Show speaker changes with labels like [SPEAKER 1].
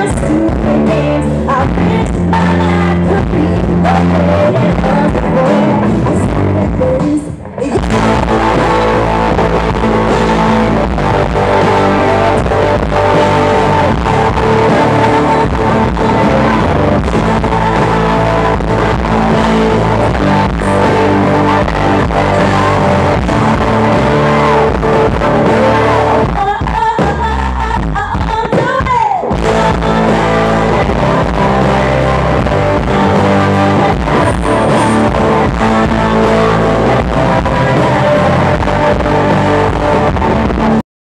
[SPEAKER 1] I've been